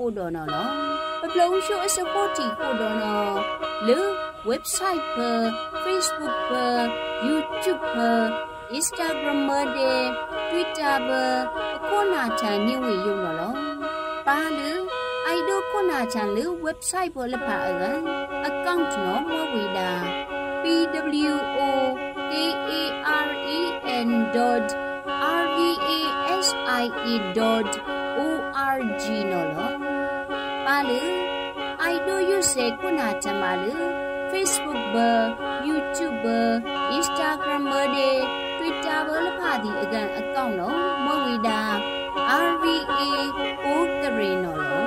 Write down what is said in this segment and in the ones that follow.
ဖို့တီခိုးတော်နော်ပလုံရှုအစဖို့တီခိုးတော်နော်လူ website per Facebook per YouTube per Instagram per Twitter per ကိုနာချန်ညဝေယုံနော်ပါလူအိုင်ဒိုကိုနာချန်လူ website ပေါ်လပါအကန် account နော်မဝေတာ pwo aran.rvasie.org နော်လောပါ လေအိုင်ဒိုယူဆေကုနာချမလူ Facebook ဘာ YouTube ဘာ Instagram ဘာဒေ Twitter ဘာလဖာဒီအကန်အကောင့်နော်မဝေတာ RVA ပိုးကရေနော်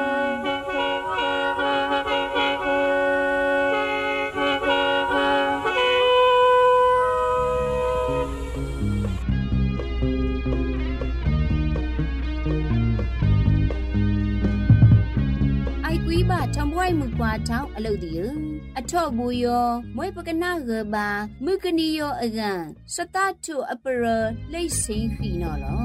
ထောင်းအလုတ်တီယအထော့ဘူယောမွေပကနာရဘာမုကနီယောအကန်စတတုအပရလိတ်စင်ခီနော်လော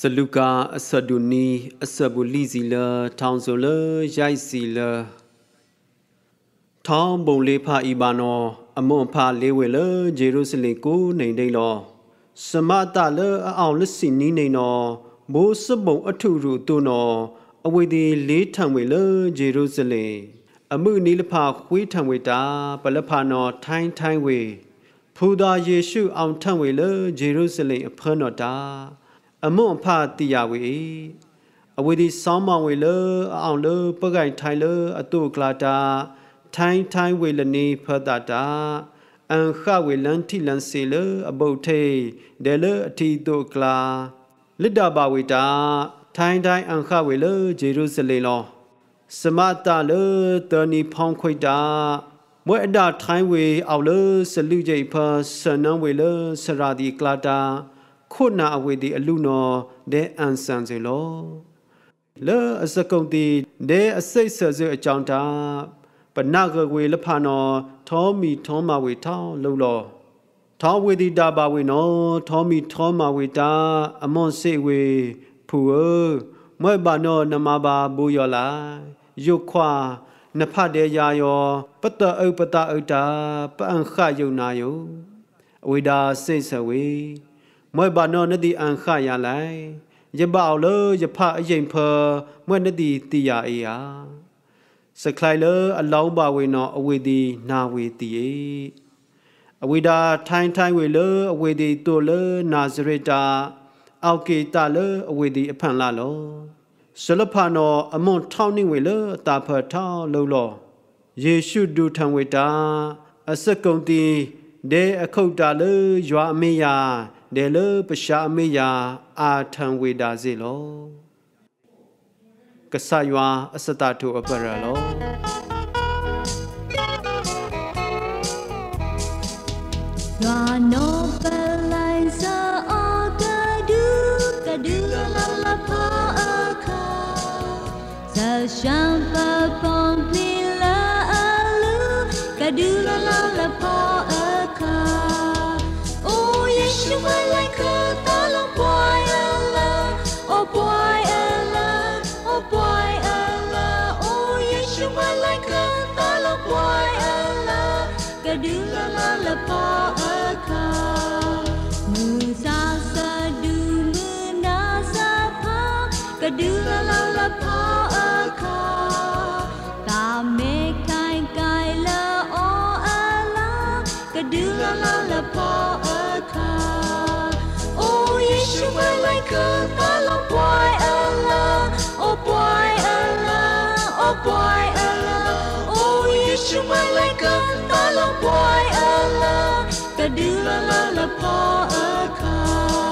စလုကာအဆဒုနီအဆဘူလီဇီလာထောင်းဆိုလရိုက်စီလာထောင်းပုံလေးဖာအီဘာနောအမွန်ဖာလေးဝဲလဂျေရုဆလင်ကိုနေတိန်လောစမတလအအောင်လစီနီနေနောမိုးစပုံအထုရူတုနောအဝေဒီလေးထံဝေလဂျေရုဆလင် အမှုနီလဖာခွေးထံဝေတာပလဖာနော်ထိုင်းထိုင်းဝေဖူသာယေရှုအောင်ထံဝေလဂျေရုဆလင်အဖနော်တာအမွန်ဖာတိယဝေအဝေဒီဆောင်းမောင်ဝေလအောင်လပကိုင်ထိုင်လအတုကလာတာထိုင်းထိုင်းဝေလနေဖတ်တာတာအန်ခဝေလန်တီလန်စီလအဘုတ်ထေဒဲလအတီတုကလာလစ်တာပါဝေတာထိုင်းတိုင်းအန်ခဝေလဂျေရုဆလင်လော စမတာလတနီဖောင်းခွိတာမွဲအဒထိုင်းဝေအောက်လစလူကြိဖဆနံဝေလစရာဒီကလာတာခုနာအဝေဒီအလူနော်ဒဲအန်ဆန်စေလောလဲအစကုံတီဒဲအစိတ်ဆဆအကြောင်းတာပနကဝေလဖာနော်ထောမီထောမဝေထောင်းလုံလောထောဝေဒီတာပါဝေနော်ထောမီထောမဝေတာအမွန်စေဝေဖူ မွဲ့ဘာနောနမဘာဘူယောလာယုခွာနဖတ်တဲ့ယာယောပတ္တဥပတဥတာပအန်ခယုံနာယုအဝိဒါစိတ်ဆဝေမွဲ့ဘာနောနတိအန်ခရလိုက်ယပအောလယဖအရင်ဖမွဲ့နတိတိယအေယာစခလိုက်လအလောင်းပါဝေနောအဝေဒီနာဝေတိယေအဝိဒါထိုင်းထိုင်းဝေလအဝေဒီတိုလနာဇရတာ အောက်ကေတလအဝေဒီအဖန်လာလောဆလဖာနောအမွန်ထောင်းနေဝေလတာဖထောင်းလောလောယေရှုဒုထံဝေတာအစကုံတီဒဲအခုတ်တာလေယွာအမေယာဒဲလပရှာအမေယာအာထံဝေတာစေလောကဆယွာအစတတုအပရလောရွာနောပ champa pomplila alu kadula la the little boy a la, the doo la la la paw a.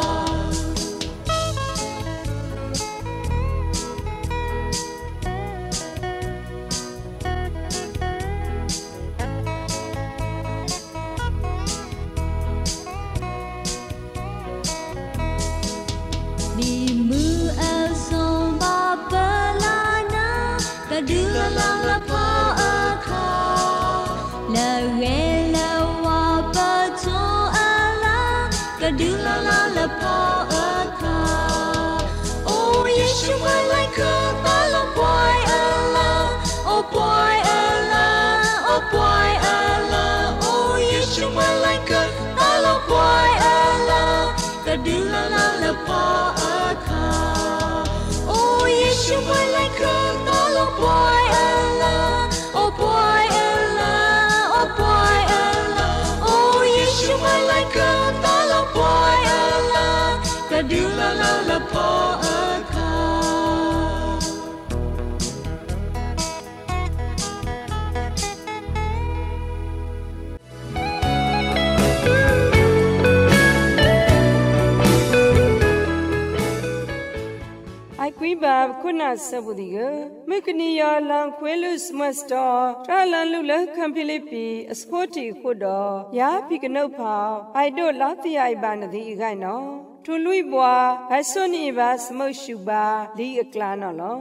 Yeshua like a balloon boy Allah, oh boy Allah, oh boy Allah, oh Yeshua like a balloon boy love the dilala la pa aka. Oh Yeshua like a balloon boy Allah, oh boy Allah, oh boy Allah, oh Yeshua like a balloon boy Allah, the dilala la pa. ဘာခုနဆဘဒီကမေကနီယာလန်ခွဲလုစမစတာထာလန်လုလခံဖိလိပီအစကိုတီခုတော်ယာဖိကနုတ်ဖောင်အိုက်တို့လောက်တိအိုက်ပါနဒီအခိုင်နော်ထူလွိပွားဘဆွနီဘာစမုတ်ရှူပါလီအကလာနော်လော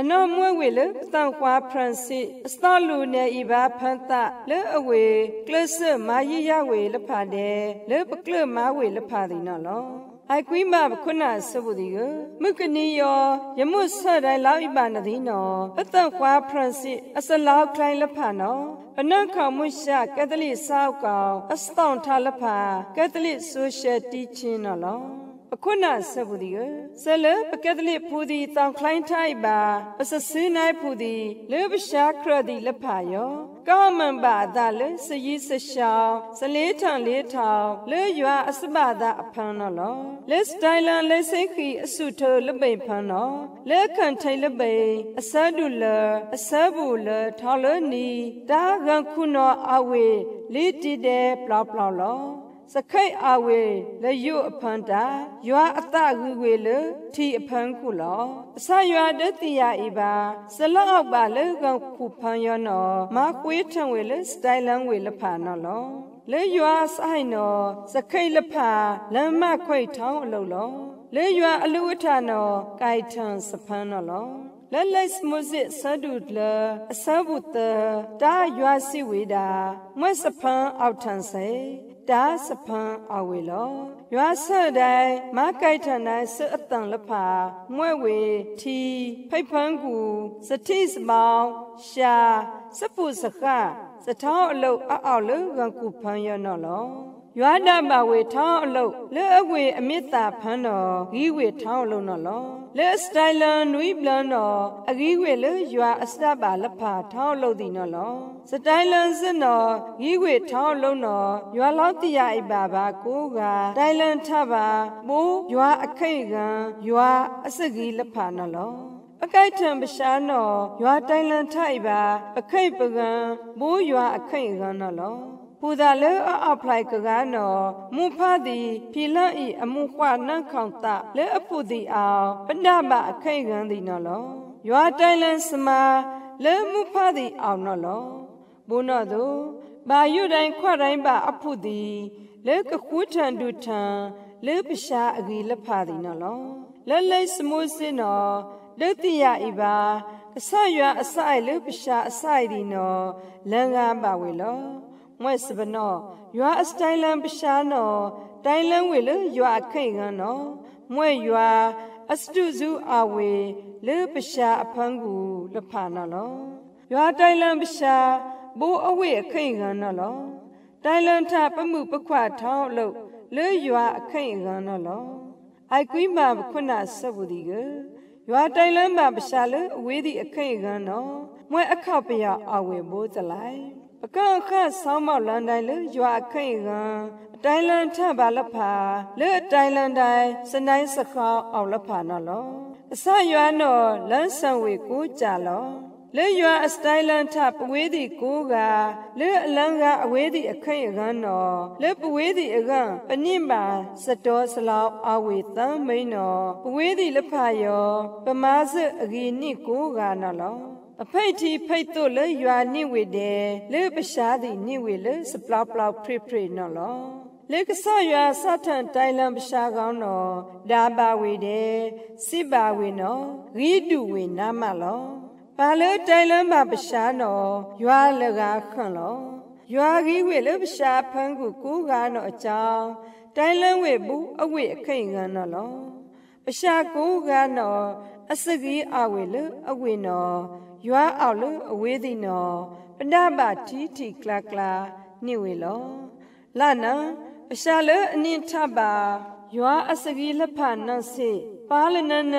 အနောမွဲဝေလပတန်ခွာဖရန်စစ်အစတလူနေဤဘာဖန်တလဲအဝေကလစ်မာရီယဝေလဖာတယ်လဲပကလမာဝေလဖာတယ်နော်လော အကွိမခုနဆဘဒီကမုကနီယောယမုဆတိုင်းလောက်ဣပါနသိနောအသက်ခွာဖရန်စစ်အစလောက်ခိုင်းလက်ဖန်နောအနောက်ခမွရှာကက်သလစ်စောက်ကောင်အစတောင်ထားလက်ဖန်ကက်သလစ်ဆိုရှယ်တီချင်းနော်လော အခုနာစဘူးဒီဆလပကက်တလစ်ဖူဒီတောင်ခလိုင်းထိုင်ပါအစစင်းနိုင်ဖူဒီလေပရှာခရဒီလဖာယောကောမန်ပါဒါလေစရီစရှောင်းစလေးထန်လေးထောင်လေရွာအစပါဒါအဖန်းနော်လောလေစတိုင်လန်လေစိခီအစုထလပိန်ဖန်းနော်လေခန်ထိုင်လပိန်အစဒူလအစဘူလထောလနီတာဂန်ခုနောအဝေလေးတီတဲ့ပလောက်ပလောက်လော စခိတ်အဝေလေယုအဖန်တာရွာအတဂူဝေလထီအဖန်ခုလောအစရွာတတိယဤပါစလောက်ပါလေကောင်ခုဖန်ယောနော်မကွေးထံဝေလေစတိုင်လန်ဝေလဖာနော်လောလေရွာဆိုင်နော်စခိတ်လဖာလမ်းမခွိတ်ထောင်းအလုံးလောလေရွာအလူအထနော်ကြိုက်ထန်စဖန်းနော်လောလက်လက်စမစစ်ဆဒုလအစဘုတတာရွာစီဝေတာမွဲ့စဖန်းအောက်ထန်စေ တာစဖန်းအဝေလောရွာဆတ်တိုင်းမကိုက်ထန်တိုင်းစအတန်လဖာမွဲ့ဝေထီဖိတ်ဖန်းကူစတိစမောင်ရှာစပုစခစထောင်းအလုတ်အအောက်လေကံကူဖန်းရနော်လော ရွာဒမဝေထောင်းအလုတ်လဲအဝေအမြစ်တာဖန်းတော်ဂီးဝေထောင်းအလုတ်နော်လောလဲစတိုင်လန်နွီဘလန်တော်အဂီးဝေလေရွာအစပ်ပါလဖာထောင်းအလုတ်ဒီနော်လောစတိုင်လန်စစ်နော်ဂီးဝေထောင်းအလုတ်နော်ရွာလောက်တရအိပါပါကိုကတိုင်လန်ထပါမိုးရွာအခိတ်ကံရွာအစကီလဖာနော်လောအကိုက်ထံပရှားနော်ရွာတိုင်လန်ထိုက်ပါအခိတ်ပကံမိုးရွာအခိတ်ကံနော်လော ပူဇာလေအဖလိုက်ကကနော်မူဖာသည်ဖီလန့်ဤအမှုခွနန့်ခေါင်တလေအဖုသည်အောင်ပဏမအခိတ်ကံသည်နော်လောရွာတိုင်လန်စမာလေမူဖာသည်အောင်နော်လောဘုနောသူဘာယုတိုင်းခွတိုင်းပါအဖုသည်လေကခုထန်ဒုထန်လေပရှာအဂီလဖာသည်နော်လောလဲလဲစမိုးစင်နော်ဒုတိယဤပါအစရွာအဆိုင်လေပရှာအဆိုင်ဒီနော်လန်ကားပါဝေလော မွဲ့စပနောရွာအစတိုင်လန်ပရှာနော်တိုင်လန်ဝေလေရွာခိတ်ကန်းနော်မွဲ့ရွာအစတုစုအဝေလေပရှာအဖန်းကူလဖာနော်လောရွာတိုင်လန်ပရှာဘိုးအဝေအခိတ်ကန်းနော်လောတိုင်လန်ထပမှုပခွထောင်းလို့လေရွာအခိတ်ကန်းနော်လောအိုက်ကွီးမှာခုနဆက်ဘူးဒီကရွာတိုင်လန်းမှာပရှာလေအဝေးသည့်အခိတ်ကန်းနော်မွဲအခပယအဝေဘိုးစလိုက် ပကအခဆောင်းမောက်လန်တိုင်းလေရွာအခိတ်ကန်းအတိုင်လန်ထပါလဖာလေအတိုင်လန်တိုင်းစနိုင်စခေါအောင်လဖာနော်လောအစရွာနော်လန်းဆန်ဝေကိုကြလောလေရွာအစတိုင်လန်ထပဝေးသည့်ကိုကလေအလန်းကအဝေးသည့်အခိတ်ကန်းနော်လေပဝေးသည့်အကန်းပညင်ပါစတော်စလောက်အဝေတမ်းမိန်နော်ပဝေးသည့်လဖာယောပမာစအဂီနိကိုကနော်လော အဖိတ်တီဖိတ်တို့လေရွာနိဝေတယ်လေပရှားသည်နိဝေလေစပလောက်ပလောက်ဖရိဖရိနော်လောလေကဆရွာစထန်တိုင်လန်ပရှားကောင်းနော်ဒါပါဝေတယ်စစ်ပါဝေနော်ဂီတုဝေနာမလောဘာလေတိုင်လန်ပါပရှားနော်ရွာလကားခွန့်လောရွာကြီးဝေလပရှာဖန်းကိုကိုးကားတော့အကြောင်းတိုင်းလန်းဝေဘူးအဝေအခိန်ကန်တော့လောပရှာကိုးကားတော့အစကြီးအဝေလအဝေနော် ရွာအောင်လအဝေးသည်နော်ပဏပါတီတီကလာကလာနိဝေလောလာနံပရှာလအနင်းထပါရွာအစကြီးလက်ဖာနန့်စေပါလနန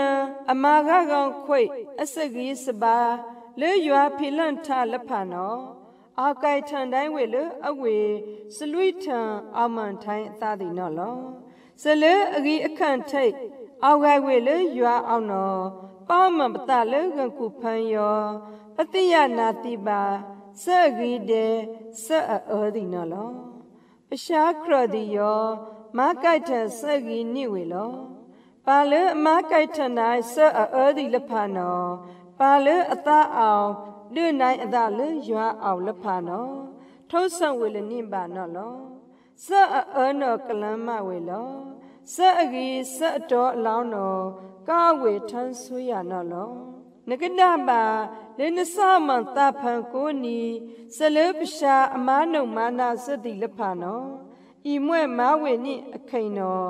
အမာကကောင်ခွိအစကြီးစပါလေရွာဖိလန့်ထလက်ဖာနော်အာကိုင်ထန်တိုင်းဝေလအဝေစလွိထံအမန်ထိုင်းအသာတိနော်လောစလေအကြီးအခန့်ထိတ်အောက်ကိုင်ဝေလရွာအောင်နော် ပေါမပတလေကကုဖန်ယောပတိယနာတိပါစက်ကြီးတဲ့စက်အောဒီနော်လောအရှာခရဒီယောမကိုက်ထန်စက်ကြီးနိဝေလောပါလေအမကိုက်ထန်တိုင်းစက်အောဒီလဖာနော်ပါလေအသားအောင်လွနိုင်အသာလေရွာအောင်လဖာနော်ထုံးဆံဝေလနိပါနော်လောစက်အောနော်ကလမ်းမဝေလော စက်အကြီးစက်တော်အလောင်းတော်ကာဝေထန်းဆွေးရနော်လောနကဒပါလေနစမန်တဖန်ကိုနီစလေပရှာအမနုံမာနာစတိလဖာနော်ဤမွဲ့မာဝေနိအခိန်နော်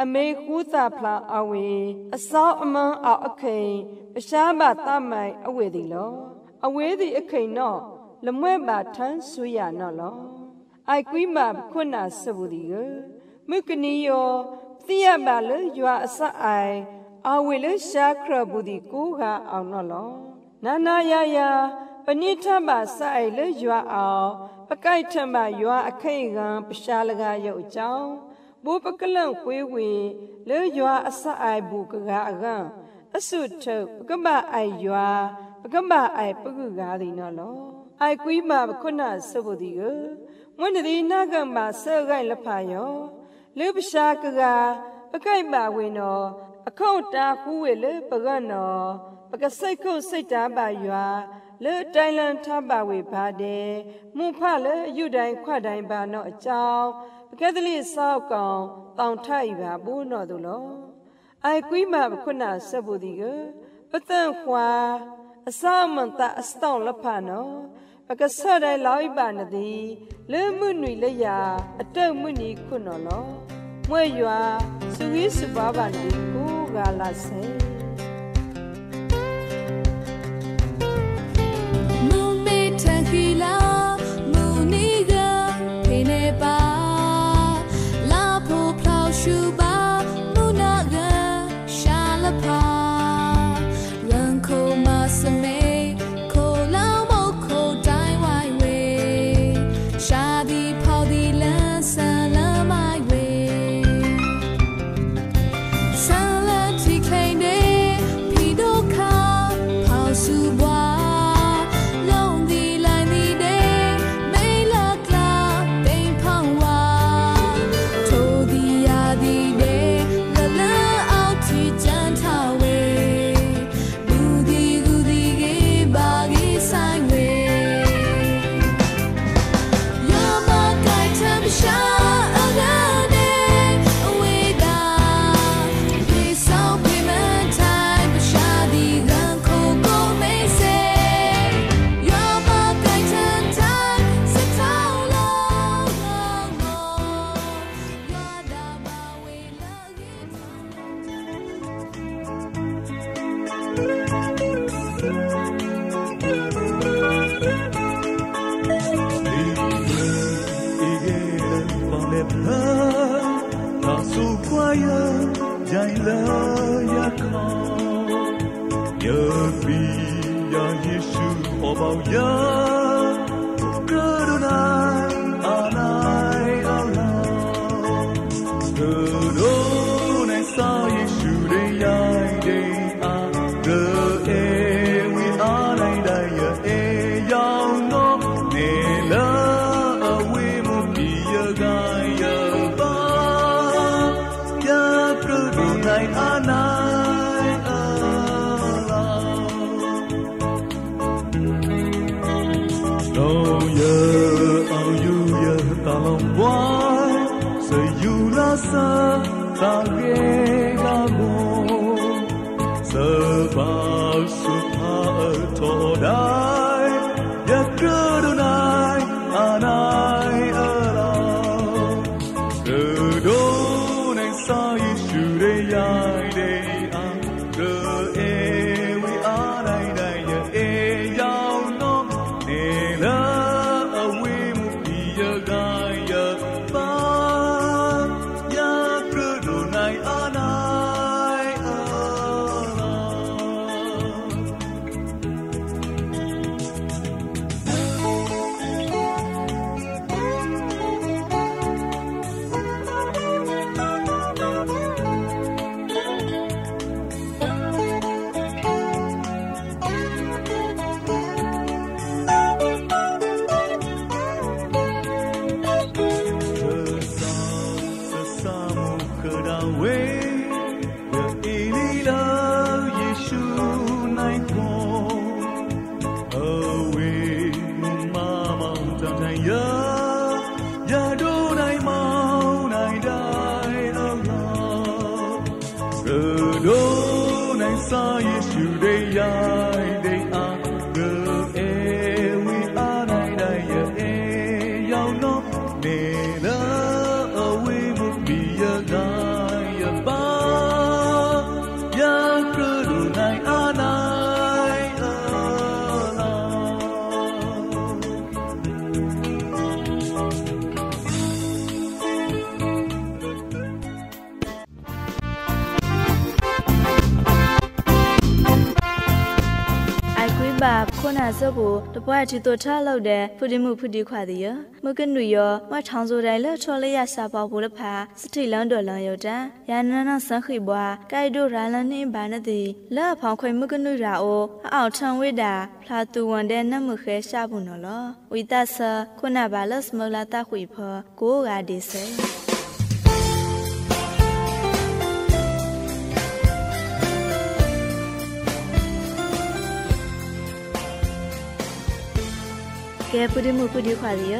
အမေကူးသာဖလာအဝေအစောအမန်းအောက်အခိန်ပရှားပါတမိုင်အဝေသည်လောအဝေးသည်အခိန်နော်လမွဲ့ပါထန်းဆွေးရနော်လောအိုက်ကွီးမှာခွနာစဘူးဒီကမုကနီယော သိရပါလေရွာအစအိုင်အဝေလရှာခရဘူးဒီကိုကအောင်နော်လောနာနာယယာပဏိထပါဆိုင်လေရွာအောင်ပကိုက်ထမရွာအခိတ်ကံပရှာလကရုပ်အကြောင်းဘူပကလန့်ခွေးဝေလေရွာအစအိုင်ဘူးကကအကံအဆုထုတ်ပကမအိုင်ရွာပကမအိုင်ပကုကားဒီနော်လောအိုင်ကွီးမှာခုနစဘုဒီကမွန်းဒီနာကမှာဆော့ဂိုင်လဖာယော လေပရှာကကပကိုက်ပါဝင်နော်အခုတ်တာခူးဝေလေပကနော်ပကစိတ်ခုတ်စိတ်တာပါရွာလေတိုင်လန်ထပါဝေပါတဲ့မွန်ဖလေယူတိုင်းခွတ်တိုင်းပါနော်အကြောင်းပကဲတလိစောက်ကောင်တောင်ထိုက်ပါဘူးနော်သူလောအိုင်ကွီးမှာခုနဆက်ဖို့ဒီကပတန်ခွာအစမန်တာအစတောင်းလဖာနော် ပကဆဒိုင်လောက်ပါနသည်လေမှုနွေလျာအတုတ်မှုနီခုနော်လောမွေရွာစုကြီးစပါပါနေကိုကလာဆဲ It's ဘာခုနာစောကိုတပွားချီတို့ထားလို့တဲ့ဖူဒီမှုဖူဒီခွာသည်ယမကနူယောမထောင်စိုးတိုင်းလထော်လေးရစာပေါဘူးလဖာစတိလန်တော်လန်ယောတန်ယာနနဆန်ခိဘွားကိုက်ဒိုရာလန်နေဘာနတိလက်ဖောင်ခွေမကနူရာအိုအောက်ထံဝိတာဖလာတူဝန်တဲ့နမခဲရှာဘူးနော်လောဝိတဆခုနာဘာလစမလာတာခွေဖကိုဂါဒီဆေ ကဲပူဒီမှုပူဒီခွာဒီယ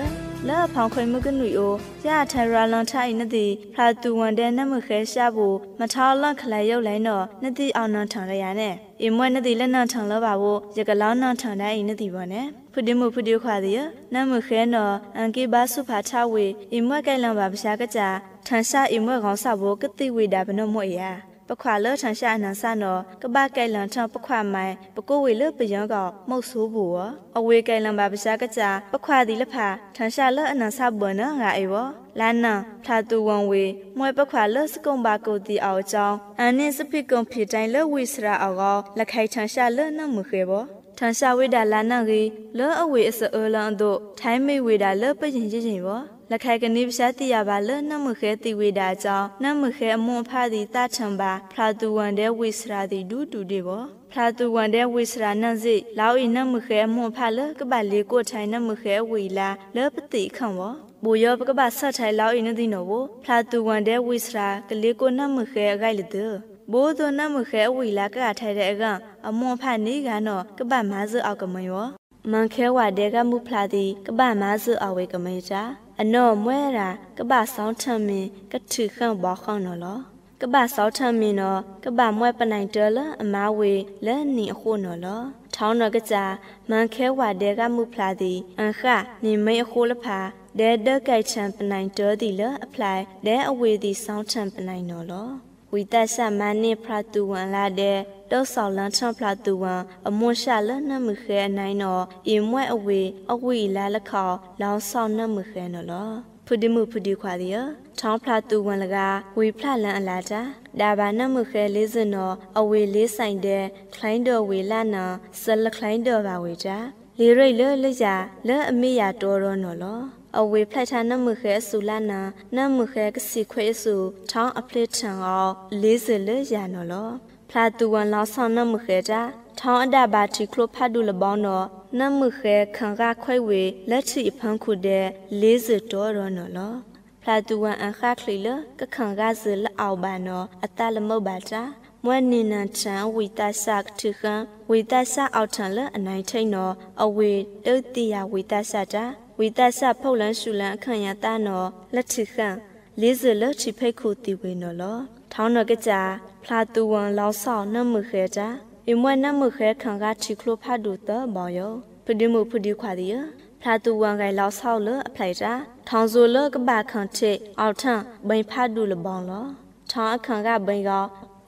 လာဖောင်ခွေမကနွီအိုရထရာလန်ထိုင်နတိဖလာတူဝန်တဲ့နမခဲရှာဘူးမထောလန့်ခလိုက်ရောက်လိုက်တော့နတိအောင်နန်ထံရရနဲ့အမွဲ့နတိလက်နံထံလောပါဘူးရကလောင်းနန်ထံတိုင်းနတိဘောနဲ့ဖူဒီမှုဖူဒီခွာဒီယနမခဲနော်အန်ကေဘာစုဖာချဝေအမွဲ့ကဲလန်ပါပရှာကကြထန်ရှာအမွဲ့ကောင်းဆဘိုကတိဝေတာဘနမော့ရ ပခွာလထန်ရှာအနန်ဆနောကပကဲလန်ထပခွာမိုင်ပကိုဝေလပယောကမောက်ဆိုးဘူဝအဝေကဲလန်ပါပရှာကကြပခွာဒီလဖာထန်ရှာလအနန်ဆဘနငါအေဝလာနန်ဖလာတူဝန်ဝေမွဲပခွာလစကုံပါကိုတီအောင်ချောင်းအန်နစ်စပိကုံဖြေတိုင်းလဝိစရာအောက်လက်ခိုင်ထန်ရှာလနမှုခေဘောထန်ရှာဝိဒါလာနန်ရီလောအဝေအစအလန်တို့ထိုင်းမေဝေဒါလပရင်ချင်းချင်းဘော လက်ခိုင်ကနေပရှာတိရပါလနမှုခဲတိဝေဒါကြောင့်နမှုခဲအမွန်ဖာသည်တထံပါဖလာတူဝန်တဲ့ဝိစရာသည်ဒူးတူဒီဘောဖလာတူဝန်တဲ့ဝိစရာနန်စီလောက်ဤနမှုခဲအမွန်ဖာလကပလေးကိုထိုင်နမှုခဲဝီလာလပတိခန့်ဘောဘူယောပကပဆက်ထိုင်လောက်ဤနသည်နော်ဘောဖလာတူဝန်တဲ့ဝိစရာကလေးကိုနမှုခဲအခိုက်လတဲ့ဘိုးသောနမှုခဲအဝီလာကထိုင်တဲ့အကအမွန်ဖာနေကနော်ကပမဆအောက်ကမယောမန်ခဲဝတဲ့ကမှုဖလာသည်ကပမဆအဝေကမေချာ အနော့မွဲရာကပဆောင်ထမင်ကထုခန့်ဘောခေါနော်လောကပဆောက်ထမင်နော်ကပမွဲပနိုင်တယ်လအမားဝေလဲနီအခုနော်လောထောင်းနော်ကကြမန်ခဲဝတဲ့ကမှုဖလာသည်အန်ခနေမိအခုလဖာဒဲဒကိုက်ချံပနိုင်တော်သည်လအဖလိုက်ဒဲအဝေသည်ဆောင်းထံပနိုင်နော်လော ဝိတဆမနိဖရာတူဝန်လာတဲ့တောက်ဆောင်လန်းချဖလာတူဝန်အမွန်ရှာလနမခဲအနိုင်နော်အင်မွဲအဝေအဝီလာလက်ခေါလောင်းဆောင်နမခဲနော်လောဖုဒီမှုဖုဒီခွာဒီယထောင်းဖလာတူဝန်လကဝေဖလာလန်အလာတာဒါဘာနမှုခဲလေးစနော်အဝေလေးဆိုင်တဲ့ခလိုင်းတော်ဝေလာနာဆလခလိုင်းတော်ပါဝေတာလေရိတ်လလက်ကြလက်အမေရတော်တော်နော်လော အဝေဖလိုက်တာနမှုခဲဆူလာနာနမှုခဲကစီခွေဆူထောင်းအပလစ်ထံအောင်လေးစလရနော်လောဖလာတူဝန်လောက်ဆောင်နမှုခဲတာထောင်းအဒဘာတီကလိုဖတ်ဒူလဘောင်းတော့နမှုခဲခံကခွဲဝေလက်ချီဖန်းခုတဲ့လေးစတော်ရောနော်လောဖလာတူဝန်အခါခလီလကခံကဇလအောက်ဘာနော်အတလမုတ်ပါတာမွဲနေနန်ချံဝီတဆာကထုခံဝီတဆာအောက်ထံလအနိုင်ထိန်နော်အဝေတုတ်တိယဝီတဆာတာ ဝီတဆာဖုတ်လန်းရှူလန်းအခန့်ရတာနော်လက်ထုခံလေးစလက်ချီဖိတ်ခုတီဝေနော်လောထောင်းနော်ကကြဖလာတူဝန်လောက်ဆောက်နမှုခဲတာအမွဲနမှုခဲခံကချီကလိုဖတ်ဒူတဘောယောပဒီမှုပဒီခွာဒီယဖလာတူဝန်ကဲလောက်ဆောက်လအဖလိုက်တာထောင်ဆိုလကဘာခန့်ချေအောက်ထံဘိန်ဖတ်ဒူလဘောင်းလောထောင်းအခန့်ကဘိန်က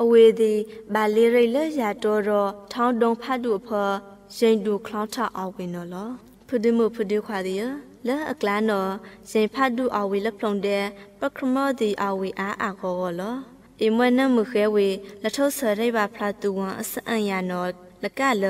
အဝေသည်ဘာလီရိတ်လရာတော်တော့ထောင်းတုံဖတ်ဒူအဖော်ရင်ဒူခလောင်းထအဝင်းနော်လော ဖဒီမှုပဒီခွာဒီယလဲအကလန်နော်ရင်ဖတ်ဒူအဝေလဖလုံတဲ့ပခမဒီအဝေအားအခေါ်လောအမွဲနမှုခဲဝေလထုဆရိပါဖလာတူဝန်အစအန်ရနော်လကလ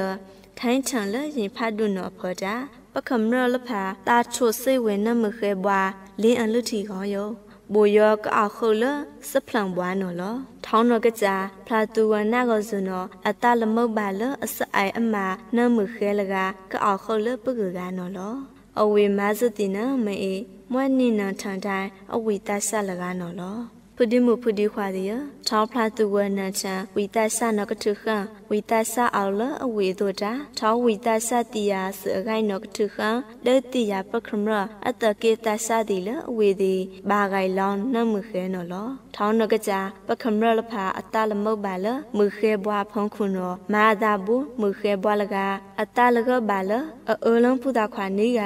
ထိုင်းချံလရင်ဖတ်ဒုနော်ဖော်တာပခမရလဖာတာချိုစိဝေနမှုခဲဘွာလင်းအလူတီခေါ်ယော ဘိုယောကအခုလစဖလံဘွာနော်လထောင်းနော်ကကြဖလာတူဝန်နာကောဇနောအတလမုတ်ပါလအစအိုင်အမနမှုခဲလကကအခုလပကူကနော်လအဝေမဇတိနမေမွဲ့နိနထန်တိုင်းအဝိတဆလကနော်လော ဖဖဒီမှုဖဒီခွာဒီယထောင်းဖလာသူဝနန်ချံဝီတဆနကထုခံဝီတဆအောင်လအဝေတို့တာထောင်းဝီတဆတီယာစအဂိုင်းနကထုခံဒေတီယာပခမရအတကေတဆဒီလအဝေဒီဘာဂိုင်လောင်းနမှုခဲနော်လောထောင်းနကကြပခမရလဖာအတလမုတ်ပါလမှုခဲဘွားဖုံးခုနောမာသာဘူးမှုခဲဘွားလကအတလကပါလအအလုံးဖူတာခွာနေက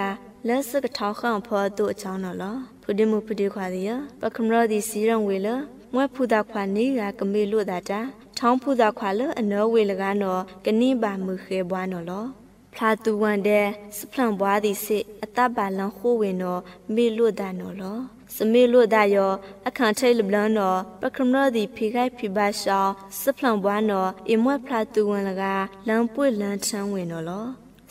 လက်စကထောင်းခေါဖော်တို့အချောင်းနော်လော ဖုဒီမှုဖုဒီခွာဒီယပခမရဒီစီရံဝေလမွဲဖူတာခွာနေကကမေလို့တာတာထောင်းဖူတာခွာလအနောဝေလကနော်ကနိပါမှုခဲဘွားနော်လောဖလာတူဝန်တဲ့စဖလန်ဘွားဒီစစ်အတပါလန်ခိုးဝင်နော်မေလို့တာနော်လောစမေလို့ဒါယောအခန့်ထိတ်လဘလန်နော်ပကရမရဒီဖိခိုက်ဖိပါရှောင်းစဖလန်ဘွားနော်အမွဲဖလာတူဝန်လကလန်ပွေလန်ချမ်းဝင်နော်လော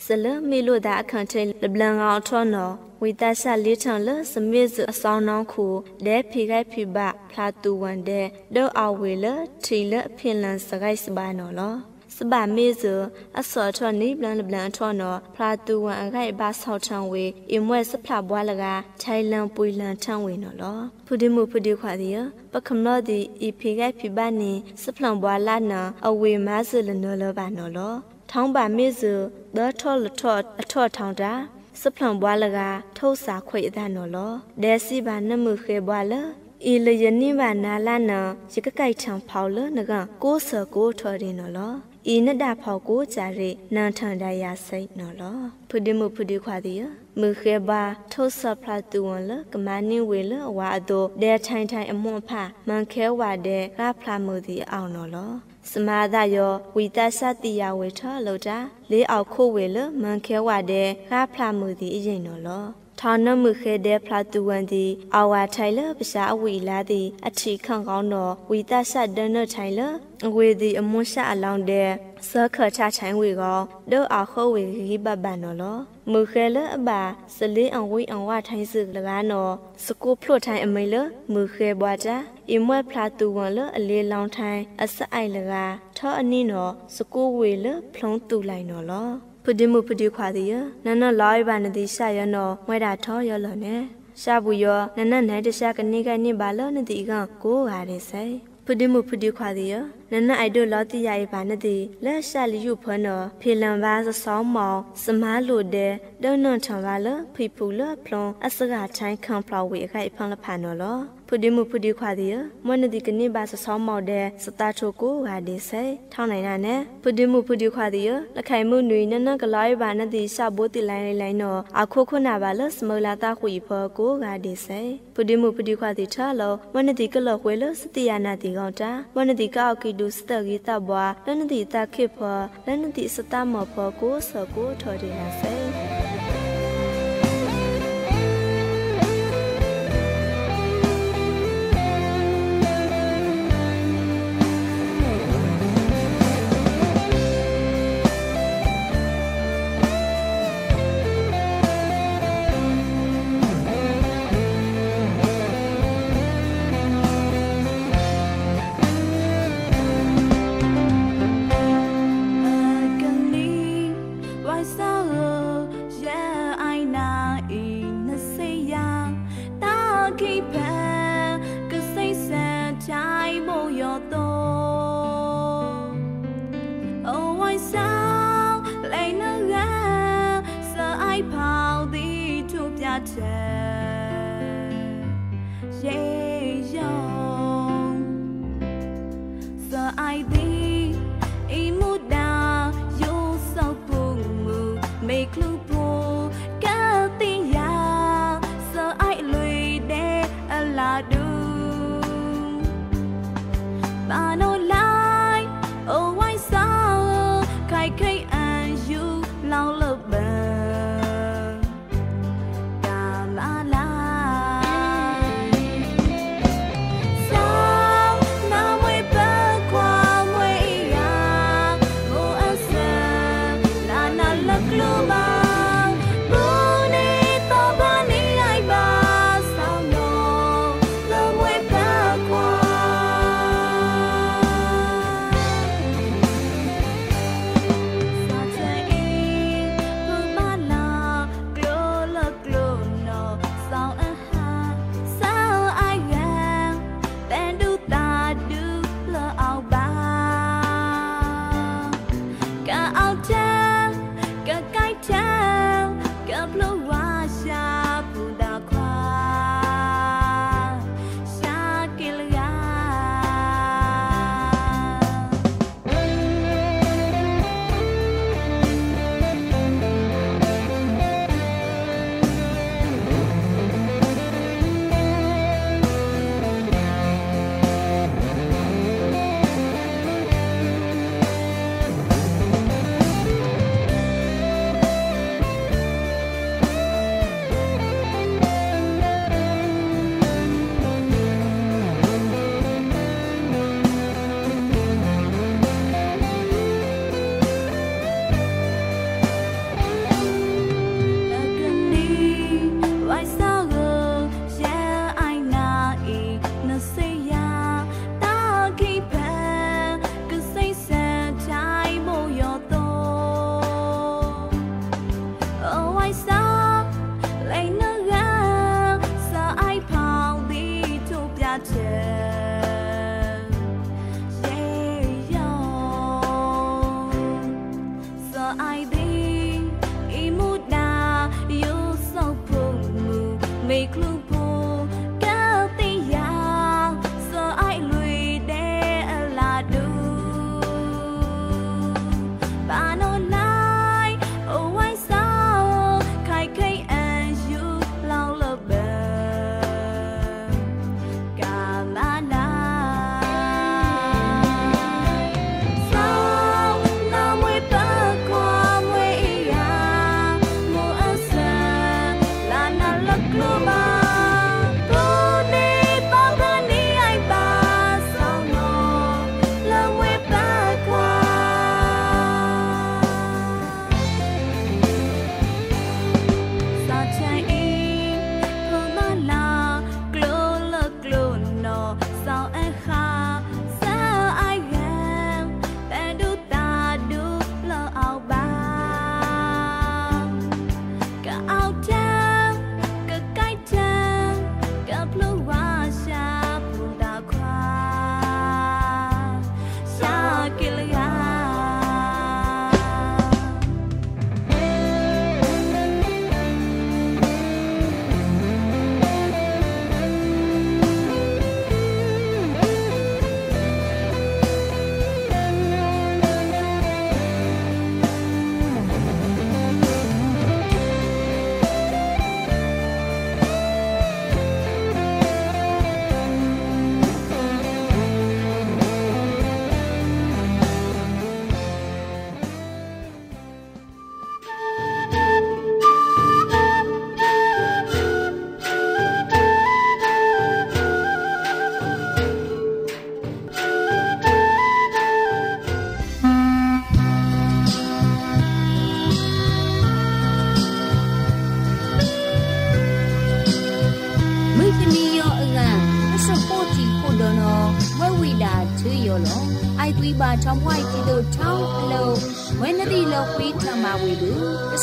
စလမေလို့ဒါအခန့်ထိတ်လဘလန်အောင်ထောနော်ဝိတဆလေးချံလစမေဇအဆောင်နောင်းခုဒဲဖိခိုက်ဖိဘဖလာတူဝန်တဲ့ဒေါအဝေလထီလဖင်လန်စကိုက်စပါနော်လောစပါမေဇအစောထောနိဘလန်လဘလန်ထောနော်ဖလာတူဝန်အခိုက်ဘာဆောက်ချံဝေအမွဲစဖလာဘွားလကချိုင်လန်ပွေလန်ထံဝေနော်လောဖုဒီမှုဖုဒီခွာဒီယပကမလောဒီအဖိခိုက်ဖိဘနိစဖလန်ဘွားလာနာအဝေမားစလနော်လောပါနော်လော ထောင်းပါမေဇဒေါထောလထောအထောထောင်းတာစဖလံဘွားလကထုတ်စာခွေအဒနော်လောဒဲစီဘာနမှုခေဘွားလအီလယနိဘာနာလာနရကကိုက်ချံဖောက်လနကကိုဆကိုထော်ရင်နော်လောဤနဒဖောက်ကိုကြရိနန်ထန်ဒယာစိတ်နော်လောဖုဒီမှုဖုဒီခွာဒီယမခေဘာထုတ်ဆဖလာတူဝန်လကမနင်းဝေလအဝါအဒိုဒဲထိုင်ထိုင်အမွန်ဖမန်ခဲဝါတဲ့ကဖလာမှုဒီအောင်နော်လော စမာဒယောဝီတသတိယဝေထလောတာလေးအောက်ခိုးဝေလမန်ခဲဝါတဲ့ခါဖလာမှုသည်အရင်နော်လော ထောင်းနမှုခဲတဲ့ဖလာတူဝန်ဒီအဝါထိုင်လပရှာအဝီလာသည်အထီခန့်ကောင်းတော့ဝီတဆဒနထိုင်လအဝေသည်အမွန်ရှာအလောင်းတဲ့စခချချိုင်ဝေကောဒေါအခဝေရီဘဘနော်လောမူခဲလအဘာစလေးအဝိအဝထိုင်စလကနော်စကိုဖလို့ထိုင်အမိလမူခဲဘွားတာအမွဲဖလာတူဝန်လအလေးလောင်းထိုင်အစအိုင်လကထောအနိနော်စကိုဝေလဖလုံးတူလိုက်နော်လော ဖဒီမှုဖဒီခွာဒီယနနလာဘနဒီရှာယနောမွဲတာထောရလနဲ့ရှာဘူးယောနနနဲ့တခြားကနေကနေပါလောနဒီကကိုဟာရဲဆိုင်ဖဒီမှုဖဒီခွာဒီယနနအိုက်ဒိုလောတိယရဲ့ဘာနတိလက်ရှာလီယူဖွနော်ဖေလံပါစဆောင်းမောင်စမားလိုတဲ့ဒုံနွန်ထံပါလဖိဖူလဖလွန်အစကချိုင်းခံဖလာဝေအခိုက်ဖန်လဖန်နော်လောဖုဒီမှုဖုဒီခွာဒီယမွနဒီကနိဘာစဆောင်းမောင်တဲ့စတာချိုကိုဟာဒီဆဲထောင်းနိုင်တာနဲ့ဖုဒီမှုဖုဒီခွာဒီယလခိုင်မှုနွေနနကလာရဘာနဒီစဘိုတီလိုင်းလိုင်းနော်အခုခုနာပါလစမလာတာခွေဖောကိုဟာဒီဆဲဖုဒီမှုဖုဒီခွာဒီထားလောမနဒီကလခွေလစတိယနာတီကောင်တာမနဒီကောက်ကီဒူစတဂီတဘွာလနဒီတာခိဖောလနဒီစတမောဖောကိုဆကိုထော်ဒီနာဆဲပါ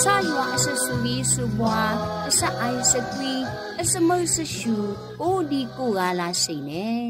အစရွာအဆဆူကြီးစူပွားအစအိုင်စကွီအစမုတ်